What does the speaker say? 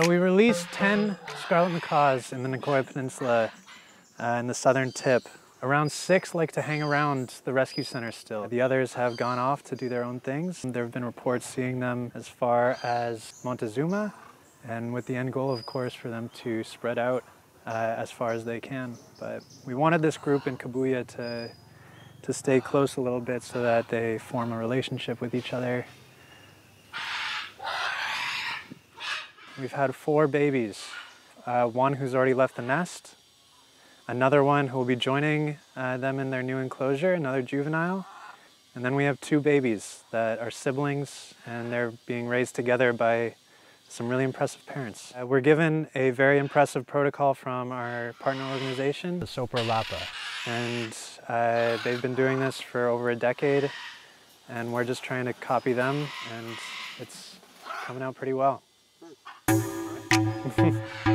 So we released 10 scarlet macaws in the Nicoya Peninsula uh, in the southern tip. Around six like to hang around the rescue center still. The others have gone off to do their own things. There have been reports seeing them as far as Montezuma, and with the end goal, of course, for them to spread out uh, as far as they can. But we wanted this group in Cabuya to, to stay close a little bit so that they form a relationship with each other. We've had four babies, uh, one who's already left the nest, another one who will be joining uh, them in their new enclosure, another juvenile, and then we have two babies that are siblings and they're being raised together by some really impressive parents. Uh, we're given a very impressive protocol from our partner organization, the Asoprolapa. And uh, they've been doing this for over a decade and we're just trying to copy them and it's coming out pretty well. Gracias.